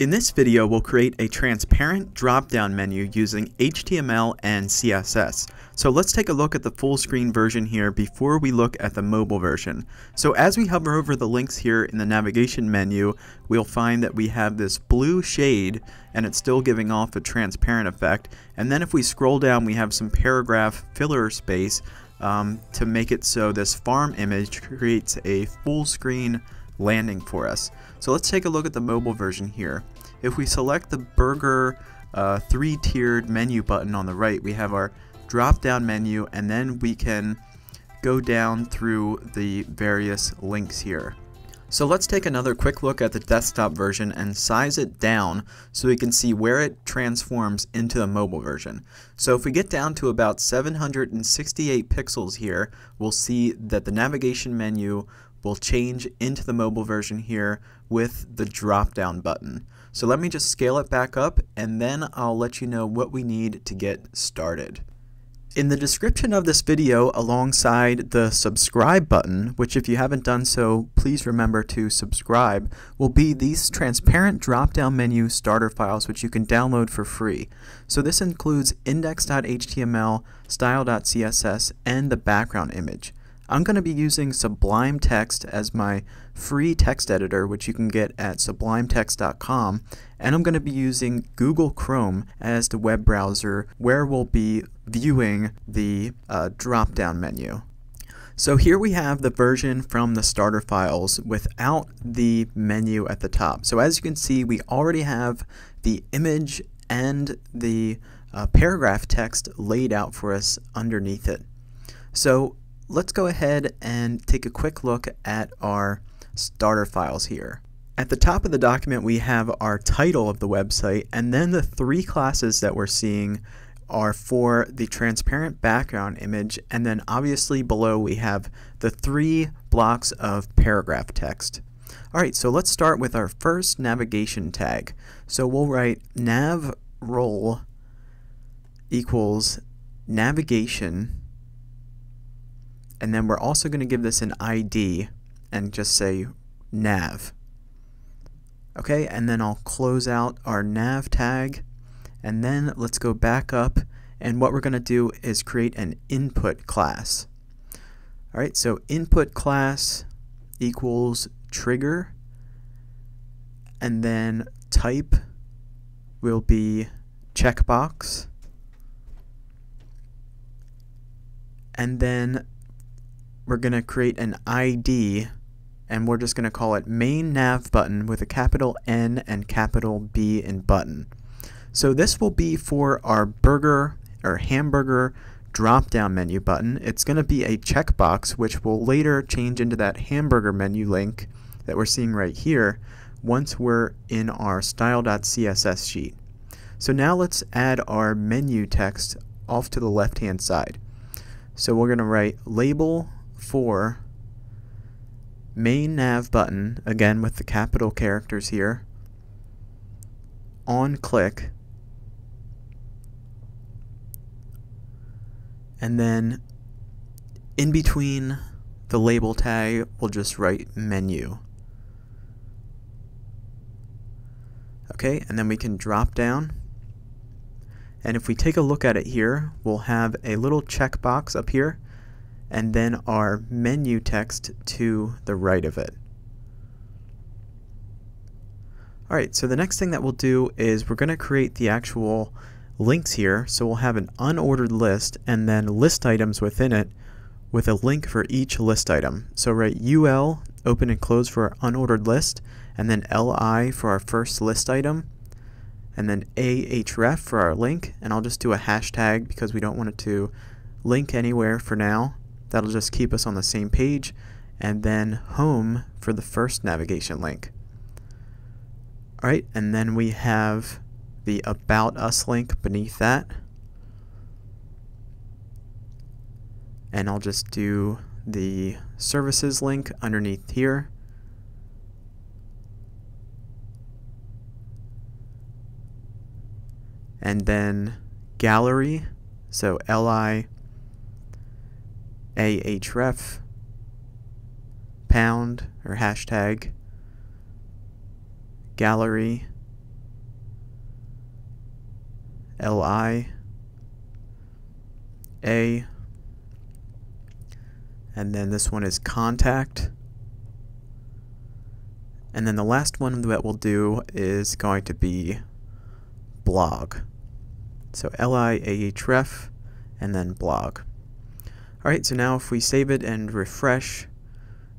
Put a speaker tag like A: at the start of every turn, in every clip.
A: In this video, we'll create a transparent drop-down menu using HTML and CSS. So let's take a look at the full screen version here before we look at the mobile version. So as we hover over the links here in the navigation menu, we'll find that we have this blue shade and it's still giving off a transparent effect. And then if we scroll down, we have some paragraph filler space um, to make it so this farm image creates a full screen landing for us. So let's take a look at the mobile version here. If we select the burger uh, three-tiered menu button on the right, we have our drop-down menu and then we can go down through the various links here. So let's take another quick look at the desktop version and size it down so we can see where it transforms into the mobile version. So if we get down to about 768 pixels here, we'll see that the navigation menu will change into the mobile version here with the drop down button. So let me just scale it back up and then I'll let you know what we need to get started. In the description of this video alongside the subscribe button, which if you haven't done so, please remember to subscribe, will be these transparent drop-down menu starter files which you can download for free. So this includes index.html, style.css, and the background image. I'm going to be using Sublime Text as my free text editor, which you can get at sublimetext.com, and I'm going to be using Google Chrome as the web browser where we'll be viewing the uh, drop down menu. So here we have the version from the starter files without the menu at the top. So as you can see, we already have the image and the uh, paragraph text laid out for us underneath it. So let's go ahead and take a quick look at our starter files here. At the top of the document we have our title of the website and then the three classes that we're seeing are for the transparent background image and then obviously below we have the three blocks of paragraph text. Alright, so let's start with our first navigation tag. So we'll write nav role equals navigation and then we're also going to give this an ID and just say nav. Okay, and then I'll close out our nav tag and then let's go back up and what we're going to do is create an input class. Alright, so input class equals trigger and then type will be checkbox and then we're going to create an ID and we're just going to call it main nav button with a capital N and capital B in button. So this will be for our burger or hamburger drop down menu button. It's going to be a checkbox which will later change into that hamburger menu link that we're seeing right here once we're in our style.css sheet. So now let's add our menu text off to the left hand side. So we're going to write label for main nav button, again with the capital characters here, on click, and then in between the label tag, we'll just write menu. Okay, and then we can drop down. And if we take a look at it here, we'll have a little checkbox up here and then our menu text to the right of it. Alright, so the next thing that we'll do is we're going to create the actual links here. So we'll have an unordered list and then list items within it with a link for each list item. So write UL, open and close for our unordered list, and then LI for our first list item, and then ahref for our link, and I'll just do a hashtag because we don't want it to link anywhere for now. That'll just keep us on the same page. And then home for the first navigation link. Alright, and then we have the About Us link beneath that. And I'll just do the services link underneath here. And then gallery, so L-I ahref pound or hashtag gallery LI A and then this one is contact and then the last one that we'll do is going to be blog. So L-I-A-H-Ref and then blog. Alright, so now if we save it and refresh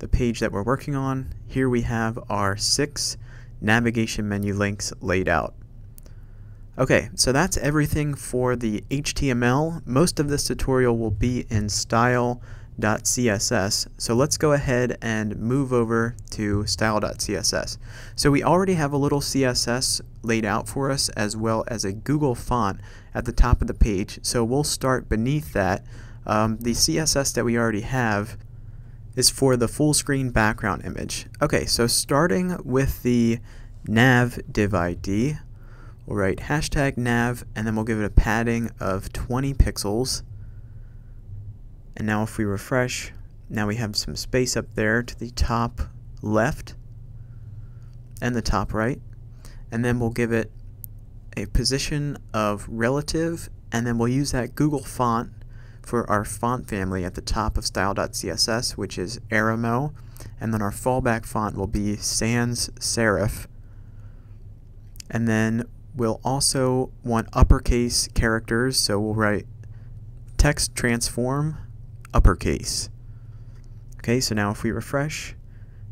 A: the page that we're working on, here we have our six navigation menu links laid out. Okay, so that's everything for the HTML. Most of this tutorial will be in style.css. So let's go ahead and move over to style.css. So we already have a little CSS laid out for us as well as a Google font at the top of the page. So we'll start beneath that. Um, the CSS that we already have is for the full screen background image. Okay, so starting with the nav div ID, we'll write hashtag nav and then we'll give it a padding of 20 pixels and now if we refresh, now we have some space up there to the top left and the top right. And then we'll give it a position of relative, and then we'll use that Google font for our font family at the top of style.css, which is Arimo, and then our fallback font will be sans serif. And then we'll also want uppercase characters, so we'll write text transform uppercase. Okay, so now if we refresh,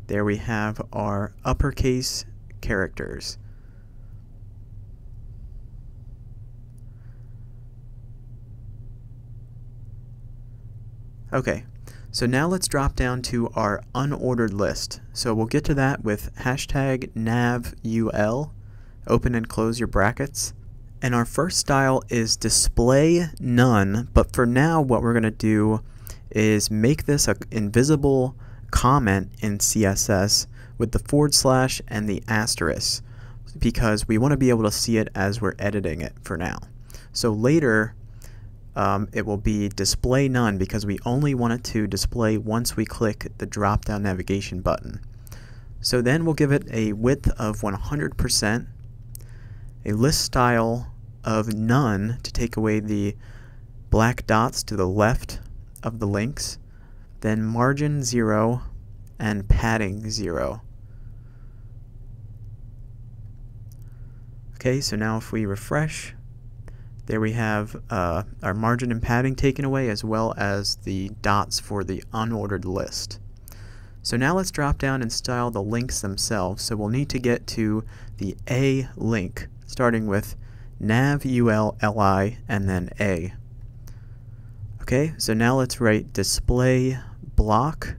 A: there we have our uppercase characters. Okay, so now let's drop down to our unordered list. So we'll get to that with hashtag navul, open and close your brackets. And our first style is display none, but for now what we're going to do is make this an invisible comment in CSS with the forward slash and the asterisk because we want to be able to see it as we're editing it for now. So later um, it will be display none because we only want it to display once we click the drop down navigation button. So then we'll give it a width of 100%, a list style of none to take away the black dots to the left of the links, then margin 0 and padding 0. Okay, so now if we refresh, there we have uh, our margin and padding taken away as well as the dots for the unordered list. So now let's drop down and style the links themselves. So we'll need to get to the A link, starting with nav ul li and then A. Okay, so now let's write display block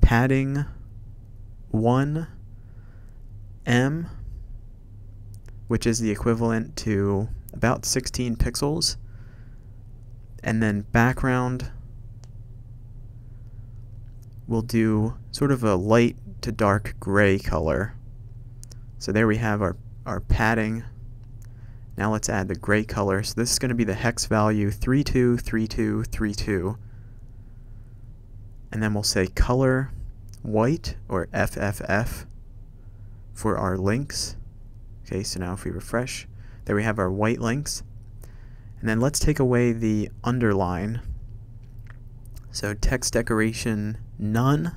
A: padding 1 m which is the equivalent to about 16 pixels and then background we'll do sort of a light to dark gray color so there we have our, our padding now let's add the gray color. So this is going to be the hex value 323232. And then we'll say color white or FFF for our links. Okay, so now if we refresh, there we have our white links. And then let's take away the underline. So text decoration none.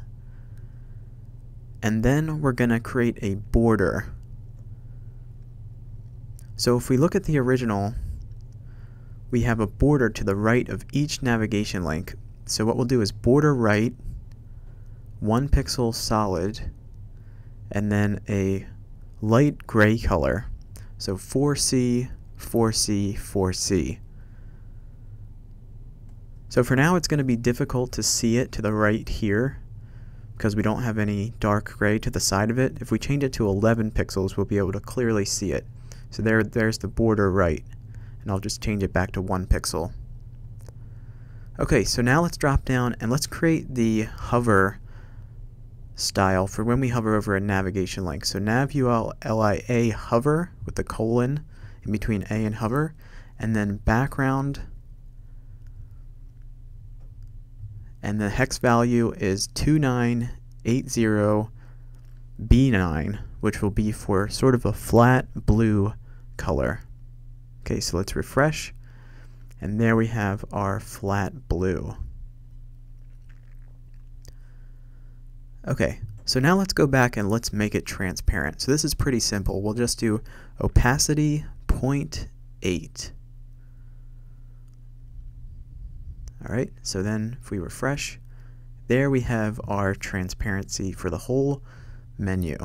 A: And then we're going to create a border. So if we look at the original, we have a border to the right of each navigation link. So what we'll do is border right, one pixel solid, and then a light gray color. So 4C, 4C, 4C. So for now it's going to be difficult to see it to the right here because we don't have any dark gray to the side of it. If we change it to 11 pixels, we'll be able to clearly see it. So there, there's the border right. And I'll just change it back to one pixel. Okay, so now let's drop down and let's create the hover style for when we hover over a navigation link. So nav ULIA hover with the colon in between A and hover, and then background, and the hex value is 2980B9, which will be for sort of a flat blue color. Okay, so let's refresh. And there we have our flat blue. Okay, so now let's go back and let's make it transparent. So this is pretty simple. We'll just do opacity 0.8. Alright, so then if we refresh, there we have our transparency for the whole menu.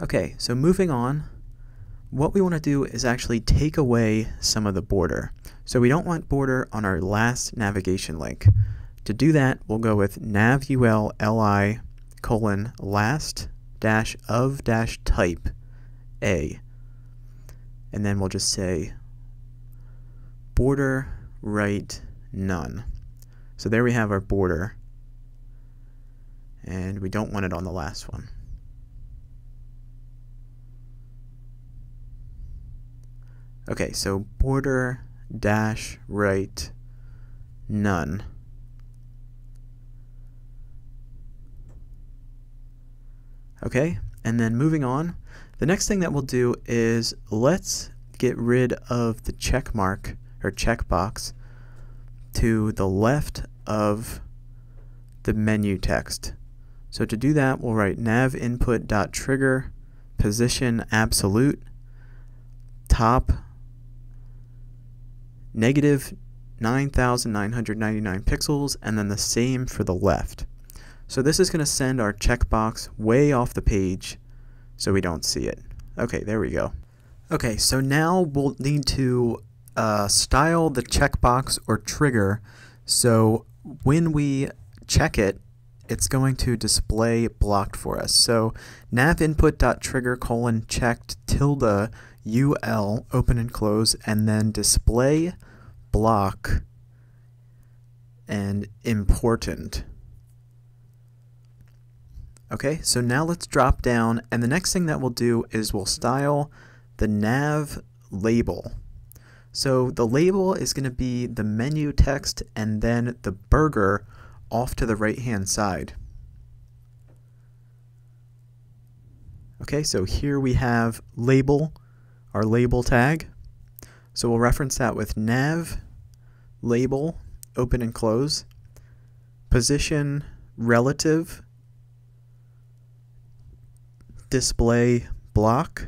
A: Okay, so moving on, what we want to do is actually take away some of the border. So we don't want border on our last navigation link. To do that, we'll go with navul li colon last dash of dash type a. And then we'll just say border right none. So there we have our border. And we don't want it on the last one. Okay, so border dash right none. Okay, and then moving on, the next thing that we'll do is let's get rid of the check mark or checkbox to the left of the menu text. So to do that, we'll write nav input dot trigger position absolute top negative 9,999 pixels and then the same for the left. So this is going to send our checkbox way off the page so we don't see it. Okay, there we go. Okay, so now we'll need to uh, style the checkbox or trigger so when we check it, it's going to display blocked for us. So nav input.trigger colon checked tilde ul open and close and then display block and important. Okay, so now let's drop down, and the next thing that we'll do is we'll style the nav label. So the label is going to be the menu text and then the burger off to the right hand side. Okay, so here we have label, our label tag. So we'll reference that with nav, label, open and close, position, relative, display block.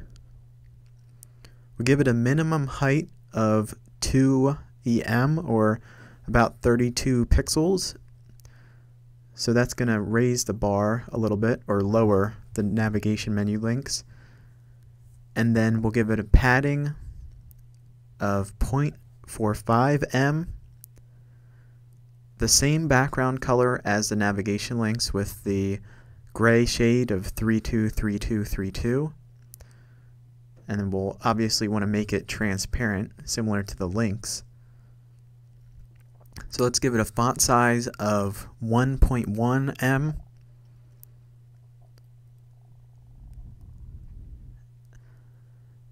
A: We give it a minimum height of 2 EM or about 32 pixels. So that's going to raise the bar a little bit or lower the navigation menu links. And then we'll give it a padding of 0.45 M. The same background color as the navigation links with the gray shade of 323232. And then we'll obviously want to make it transparent, similar to the links. So let's give it a font size of 1.1 M.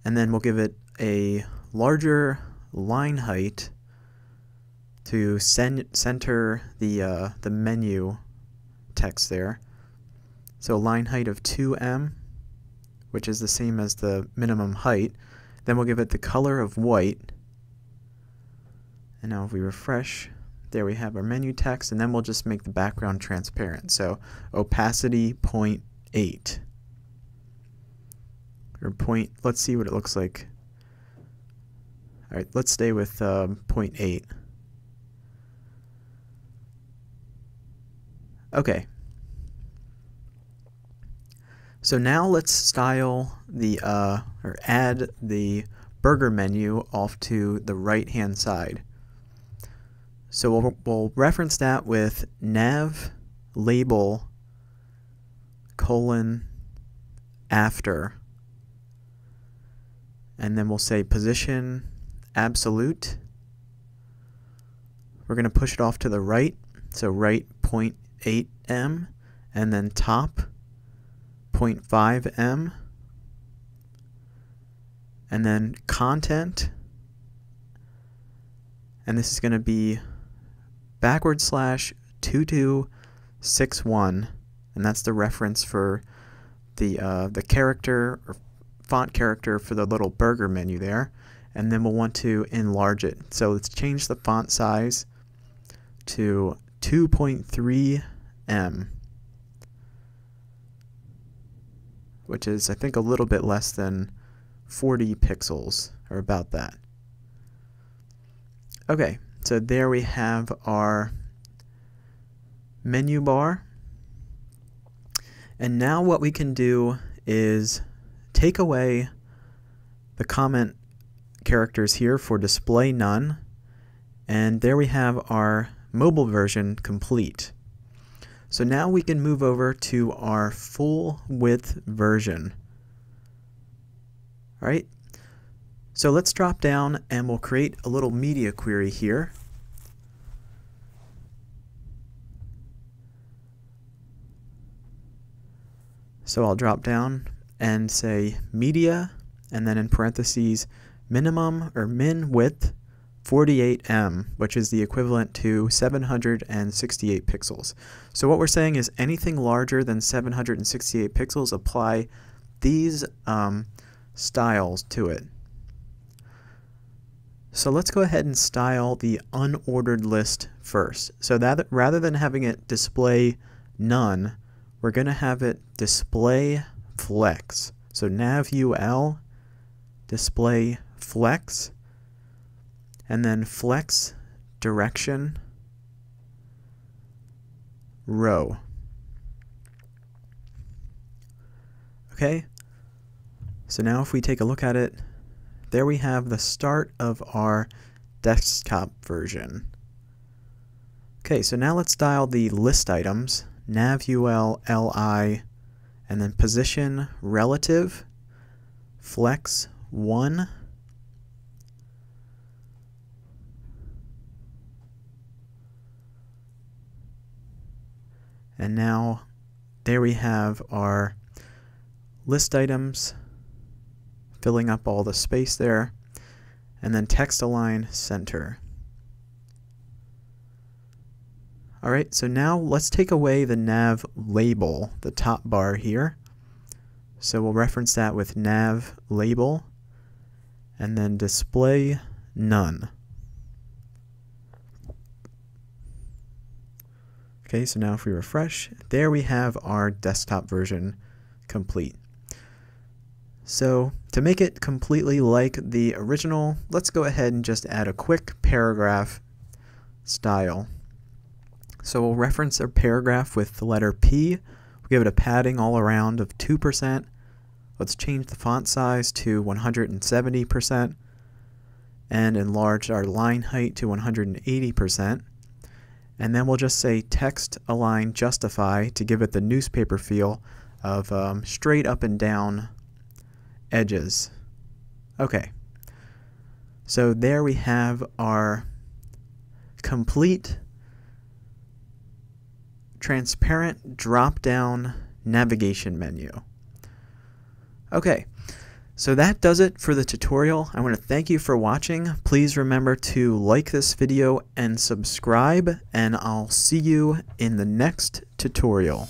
A: And then we'll give it a larger line height to center the, uh, the menu text there. So line height of 2m, which is the same as the minimum height. Then we'll give it the color of white. And now if we refresh, there we have our menu text, and then we'll just make the background transparent. So opacity 0.8. Or point, let's see what it looks like. Alright, let's stay with um, 0.8. Okay, so now let's style the, uh, or add the burger menu off to the right hand side. So we'll, we'll reference that with nav label colon after and then we'll say position absolute. We're going to push it off to the right, so right 0.8 m, and then top 0.5 M. And then content. And this is going to be backward slash 2261. And that's the reference for the, uh, the character or font character for the little burger menu there, and then we'll want to enlarge it. So let's change the font size to 2.3 M, which is I think a little bit less than 40 pixels, or about that. Okay, so there we have our menu bar. And now what we can do is take away the comment characters here for display none. And there we have our mobile version complete. So now we can move over to our full width version. All right, so let's drop down and we'll create a little media query here. So I'll drop down and say media and then in parentheses minimum or min width 48M, which is the equivalent to 768 pixels. So what we're saying is anything larger than 768 pixels, apply these um, styles to it. So let's go ahead and style the unordered list first. So that rather than having it display none, we're going to have it display flex. So nav ul display flex and then flex direction row. Okay, so now if we take a look at it, there we have the start of our desktop version. Okay, so now let's dial the list items navul li and then position relative flex 1 and now there we have our list items filling up all the space there and then text align center Alright, so now let's take away the nav label, the top bar here. So we'll reference that with nav label and then display none. Okay, so now if we refresh, there we have our desktop version complete. So to make it completely like the original, let's go ahead and just add a quick paragraph style. So we'll reference a paragraph with the letter P. We'll give it a padding all around of 2%. Let's change the font size to 170% and enlarge our line height to 180%. And then we'll just say text align justify to give it the newspaper feel of um, straight up and down edges. Okay. So there we have our complete transparent drop-down navigation menu. Okay, so that does it for the tutorial. I want to thank you for watching. Please remember to like this video and subscribe, and I'll see you in the next tutorial.